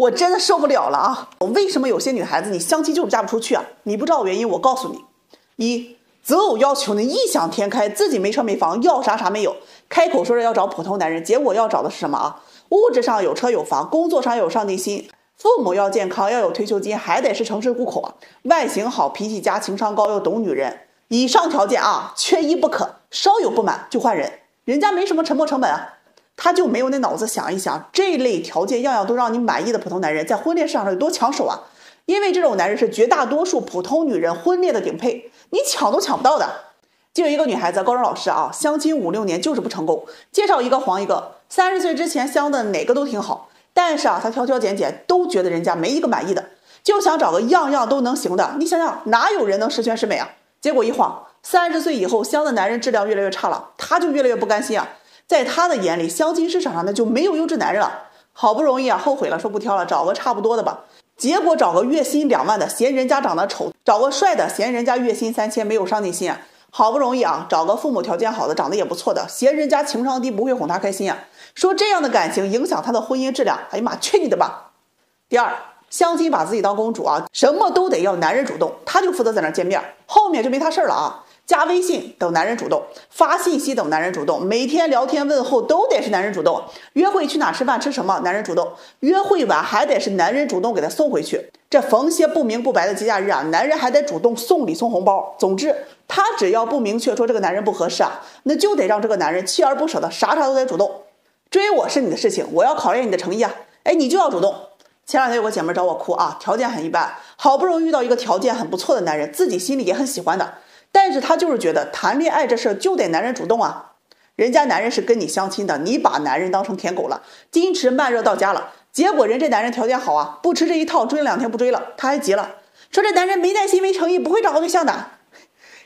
我真的受不了了啊！为什么有些女孩子你相亲就是嫁不出去啊？你不知道原因，我告诉你：一择偶要求呢异想天开，自己没车没房，要啥啥没有，开口说着要找普通男人，结果要找的是什么啊？物质上有车有房，工作上有上进心，父母要健康，要有退休金，还得是城市户口啊，外形好，脾气佳，情商高，又懂女人，以上条件啊，缺一不可，稍有不满就换人，人家没什么沉没成本啊。他就没有那脑子想一想，这类条件样样都让你满意的普通男人，在婚恋市场上有多抢手啊？因为这种男人是绝大多数普通女人婚恋的顶配，你抢都抢不到的。就有一个女孩子，高中老师啊，相亲五六年就是不成功，介绍一个黄一个，三十岁之前相的哪个都挺好，但是啊，她挑挑拣拣，都觉得人家没一个满意的，就想找个样样都能行的。你想想，哪有人能十全十美啊？结果一晃，三十岁以后相的男人质量越来越差了，她就越来越不甘心啊。在他的眼里，相亲市场上那就没有优质男人了。好不容易啊，后悔了，说不挑了，找个差不多的吧。结果找个月薪两万的，嫌人家长得丑；找个帅的，嫌人家月薪三千，没有上进心啊。好不容易啊，找个父母条件好的，长得也不错的，嫌人家情商低，不会哄他开心啊。说这样的感情影响他的婚姻质量。哎呀妈，去你的吧！第二，相亲把自己当公主啊，什么都得要男人主动，他就负责在那见面，后面就没他事儿了啊。加微信等男人主动，发信息等男人主动，每天聊天问候都得是男人主动，约会去哪吃饭吃什么男人主动，约会完还得是男人主动给他送回去。这逢些不明不白的节假日啊，男人还得主动送礼送红包。总之，他只要不明确说这个男人不合适啊，那就得让这个男人锲而不舍的啥啥都得主动。追我是你的事情，我要考验你的诚意啊！哎，你就要主动。前两天有个姐妹找我哭啊，条件很一般，好不容易遇到一个条件很不错的男人，自己心里也很喜欢的。但是她就是觉得谈恋爱这事就得男人主动啊，人家男人是跟你相亲的，你把男人当成舔狗了，矜持慢热到家了。结果人这男人条件好啊，不吃这一套，追了两天不追了，他还急了，说这男人没耐心没诚意，不会找个对象的。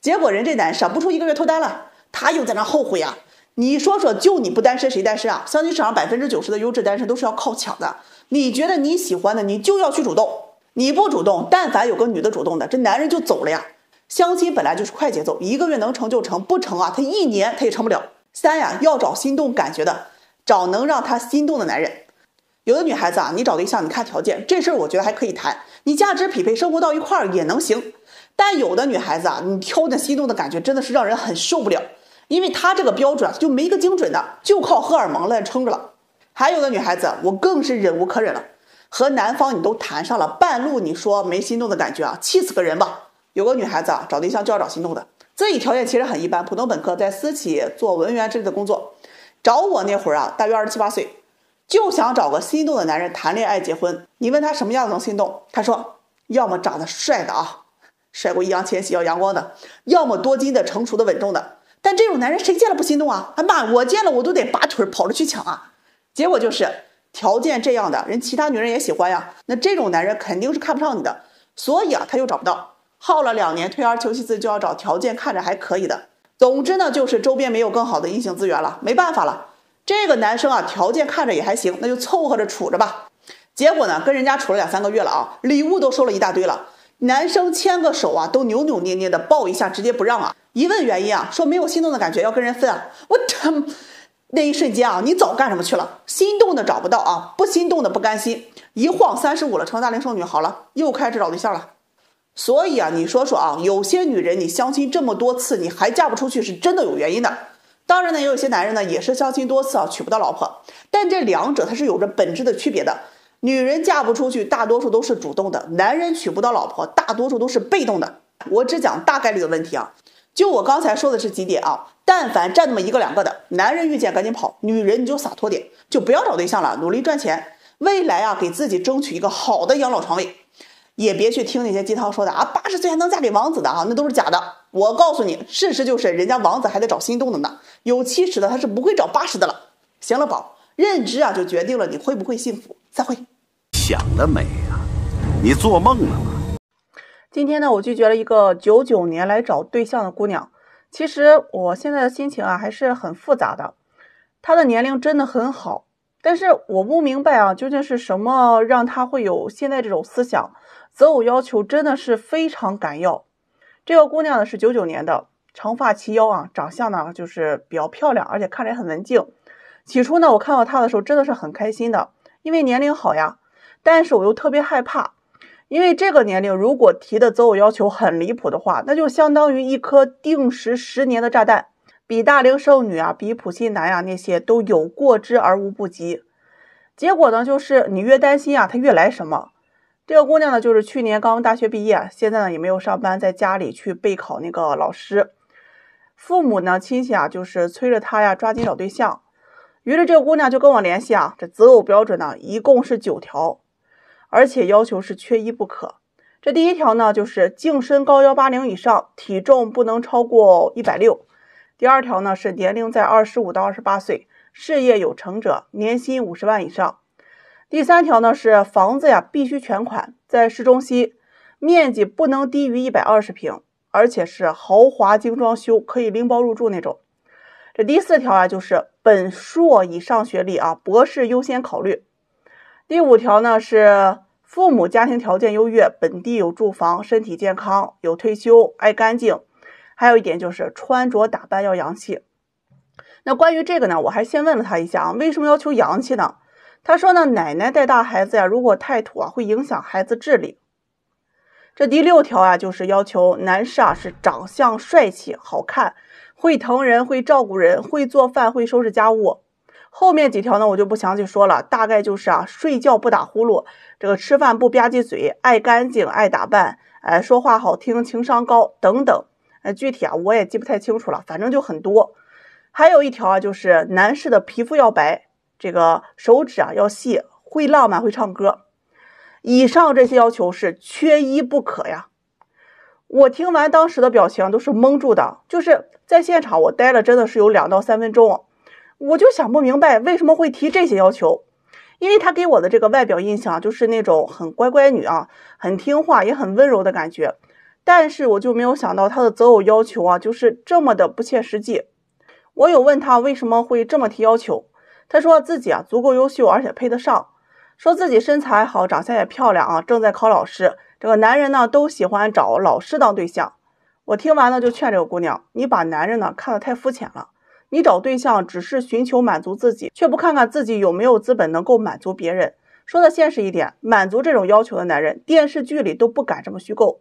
结果人这男生不出一个月脱单了，他又在那后悔啊。你说说，就你不单身谁单身啊？相亲市场百分之九十的优质单身都是要靠抢的。你觉得你喜欢的，你就要去主动，你不主动，但凡有个女的主动的，这男人就走了呀。相亲本来就是快节奏，一个月能成就成，不成啊，他一年他也成不了。三呀，要找心动感觉的，找能让他心动的男人。有的女孩子啊，你找对象，你看条件，这事儿我觉得还可以谈，你价值匹配，生活到一块儿也能行。但有的女孩子啊，你挑那心动的感觉，真的是让人很受不了，因为她这个标准就没一个精准的，就靠荷尔蒙来撑着了。还有的女孩子，我更是忍无可忍了，和男方你都谈上了，半路你说没心动的感觉啊，气死个人吧。有个女孩子啊，找对象就要找心动的，自己条件其实很一般，普通本科，在私企做文员之类的工作。找我那会儿啊，大约二十七八岁，就想找个心动的男人谈恋爱结婚。你问他什么样能心动，他说要么长得帅的啊，帅过易烊千玺要阳光的，要么多金的成熟的稳重的。但这种男人谁见了不心动啊？哎妈，我见了我都得拔腿跑着去抢啊。结果就是条件这样的人，其他女人也喜欢呀。那这种男人肯定是看不上你的，所以啊，他又找不到。耗了两年，退而求其次，就要找条件看着还可以的。总之呢，就是周边没有更好的异性资源了，没办法了。这个男生啊，条件看着也还行，那就凑合着处着吧。结果呢，跟人家处了两三个月了啊，礼物都收了一大堆了。男生牵个手啊，都扭扭捏捏的，抱一下直接不让啊。一问原因啊，说没有心动的感觉，要跟人分啊。我他那一瞬间啊，你早干什么去了？心动的找不到啊，不心动的不甘心。一晃三十五了，成大龄剩女，好了，又开始找对象了。所以啊，你说说啊，有些女人你相亲这么多次，你还嫁不出去，是真的有原因的。当然呢，也有些男人呢，也是相亲多次啊，娶不到老婆。但这两者它是有着本质的区别的。女人嫁不出去，大多数都是主动的；男人娶不到老婆，大多数都是被动的。我只讲大概率的问题啊。就我刚才说的这几点啊，但凡占那么一个两个的，男人遇见赶紧跑，女人你就洒脱点，就不要找对象了，努力赚钱，未来啊，给自己争取一个好的养老床位。也别去听那些鸡汤说的啊，八十岁还能嫁给王子的啊，那都是假的。我告诉你，事实就是人家王子还得找心动的呢，有七十的他是不会找八十的了。行了，宝，认知啊就决定了你会不会幸福。再会。想得美啊，你做梦了吗？今天呢，我拒绝了一个九九年来找对象的姑娘。其实我现在的心情啊还是很复杂的。她的年龄真的很好，但是我不明白啊，究竟是什么让她会有现在这种思想？择偶要求真的是非常敢要。这个姑娘呢是九九年的，长发齐腰啊，长相呢就是比较漂亮，而且看着也很文静。起初呢，我看到她的时候真的是很开心的，因为年龄好呀。但是我又特别害怕，因为这个年龄如果提的择偶要求很离谱的话，那就相当于一颗定时十年的炸弹，比大龄剩女啊，比普信男呀那些都有过之而无不及。结果呢，就是你越担心啊，他越来什么。这个姑娘呢，就是去年刚大学毕业，现在呢也没有上班，在家里去备考那个老师。父母呢，亲戚啊，就是催着她呀，抓紧找对象。于是这个姑娘就跟我联系啊，这择偶标准呢，一共是九条，而且要求是缺一不可。这第一条呢，就是净身高幺八零以上，体重不能超过一百六。第二条呢，是年龄在二十五到二十八岁。事业有成者，年薪五十万以上。第三条呢是房子呀必须全款，在市中心，面积不能低于一百二十平，而且是豪华精装修，可以拎包入住那种。这第四条啊就是本硕以上学历啊，博士优先考虑。第五条呢是父母家庭条件优越，本地有住房，身体健康，有退休，爱干净。还有一点就是穿着打扮要洋气。那关于这个呢，我还先问了他一下啊，为什么要求洋气呢？他说呢，奶奶带大孩子呀，如果太土啊，会影响孩子智力。这第六条啊，就是要求男士啊是长相帅气、好看，会疼人、会照顾人、会做饭、会收拾家务。后面几条呢，我就不详细说了，大概就是啊，睡觉不打呼噜，这个吃饭不吧唧嘴，爱干净、爱打扮，哎，说话好听，情商高等等。哎，具体啊，我也记不太清楚了，反正就很多。还有一条啊，就是男士的皮肤要白，这个手指啊要细，会浪漫，会唱歌。以上这些要求是缺一不可呀。我听完当时的表情都是蒙住的，就是在现场我待了真的是有两到三分钟，我就想不明白为什么会提这些要求。因为他给我的这个外表印象就是那种很乖乖女啊，很听话，也很温柔的感觉。但是我就没有想到他的择偶要求啊，就是这么的不切实际。我有问他为什么会这么提要求，他说自己啊足够优秀，而且配得上，说自己身材好，长相也漂亮啊，正在考老师。这个男人呢都喜欢找老师当对象。我听完了就劝这个姑娘，你把男人呢看得太肤浅了，你找对象只是寻求满足自己，却不看看自己有没有资本能够满足别人。说的现实一点，满足这种要求的男人，电视剧里都不敢这么虚构。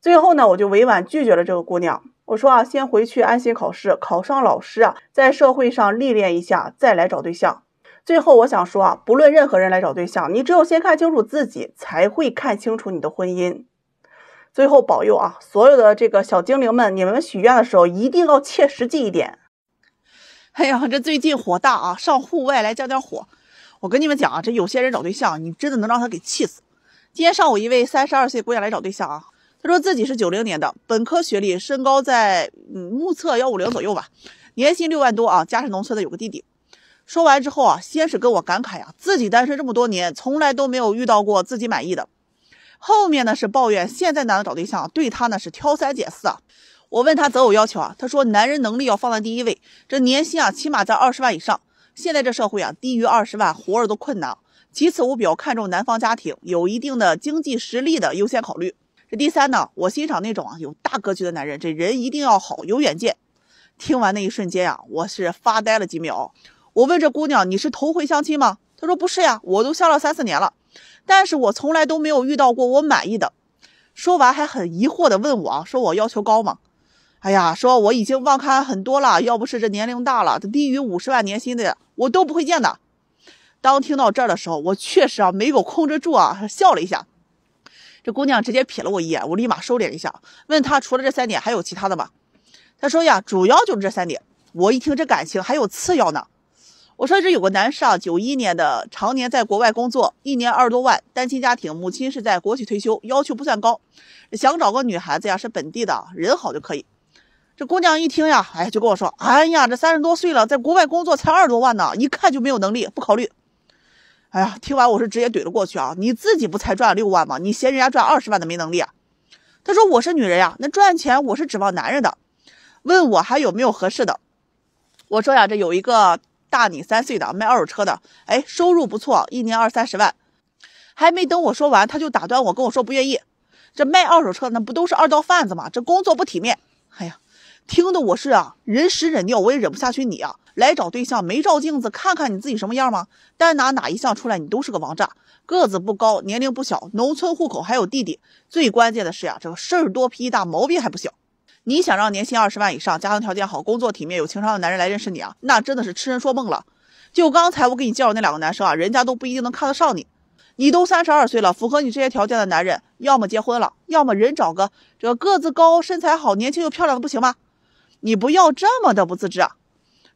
最后呢，我就委婉拒绝了这个姑娘。我说啊，先回去安心考试，考上老师啊，在社会上历练一下，再来找对象。最后我想说啊，不论任何人来找对象，你只有先看清楚自己，才会看清楚你的婚姻。最后保佑啊，所有的这个小精灵们，你们许愿的时候一定要切实际一点。哎呀，这最近火大啊，上户外来降降火。我跟你们讲啊，这有些人找对象，你真的能让他给气死。今天上午一位三十二岁姑娘来找对象啊。他说自己是九零年的本科学历，身高在嗯目测幺五零左右吧，年薪六万多啊，家是农村的，有个弟弟。说完之后啊，先是跟我感慨呀，自己单身这么多年，从来都没有遇到过自己满意的。后面呢是抱怨现在男的找对象对他呢是挑三拣四啊。我问他择偶要求啊，他说男人能力要放在第一位，这年薪啊起码在二十万以上。现在这社会啊，低于二十万活着都困难。其次我比较看重男方家庭有一定的经济实力的优先考虑。第三呢，我欣赏那种啊有大格局的男人，这人一定要好，有远见。听完那一瞬间呀，我是发呆了几秒。我问这姑娘，你是头回相亲吗？她说不是呀，我都相了三四年了，但是我从来都没有遇到过我满意的。说完还很疑惑的问我啊，说我要求高吗？哎呀，说我已经忘看很多了，要不是这年龄大了，这低于五十万年薪的我都不会见的。当听到这儿的时候，我确实啊没有控制住啊，笑了一下。这姑娘直接瞥了我一眼，我立马收敛一下，问她除了这三点还有其他的吗？她说呀，主要就是这三点。我一听这感情还有次要呢。我说这有个男士啊，九一年的，常年在国外工作，一年二十多万，单亲家庭，母亲是在国企退休，要求不算高，想找个女孩子呀，是本地的，人好就可以。这姑娘一听呀，哎，就跟我说，哎呀，这三十多岁了，在国外工作才二十多万呢，一看就没有能力，不考虑。哎呀，听完我是直接怼了过去啊！你自己不才赚了六万吗？你嫌人家赚二十万的没能力啊？他说我是女人呀，那赚钱我是指望男人的。问我还有没有合适的？我说呀，这有一个大你三岁的卖二手车的，哎，收入不错，一年二三十万。还没等我说完，他就打断我跟我说不愿意。这卖二手车那不都是二道贩子吗？这工作不体面。哎呀，听得我是啊，人屎忍尿，我也忍不下去你啊。来找对象没照镜子看看你自己什么样吗？单拿哪一项出来，你都是个王炸。个子不高，年龄不小，农村户口还有弟弟。最关键的是呀，这个事儿多脾气大，毛病还不小。你想让年薪二十万以上、家庭条件好、工作体面、有情商的男人来认识你啊？那真的是痴人说梦了。就刚才我给你介绍那两个男生啊，人家都不一定能看得上你。你都三十二岁了，符合你这些条件的男人，要么结婚了，要么人找个这个个子高、身材好、年轻又漂亮的，不行吗？你不要这么的不自知啊！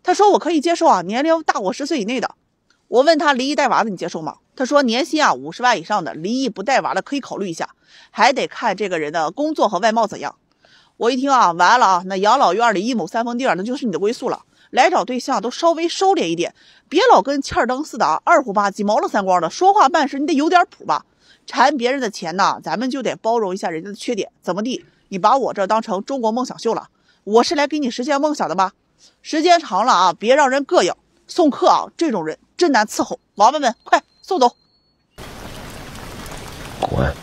他说我可以接受啊，年龄大我十岁以内的。我问他离异带娃的你接受吗？他说年薪啊五十万以上的离异不带娃的可以考虑一下，还得看这个人的工作和外貌怎样。我一听啊，完了啊，那养老院里一亩三分地儿，那就是你的归宿了。来找对象都稍微收敛一点，别老跟欠儿灯似的啊，二虎吧唧、毛了三光的，说话办事你得有点谱吧。馋别人的钱呢，咱们就得包容一下人家的缺点。怎么地？你把我这当成中国梦想秀了？我是来给你实现梦想的吗？时间长了啊，别让人膈应。送客啊，这种人真难伺候。老板们，快送走。滚！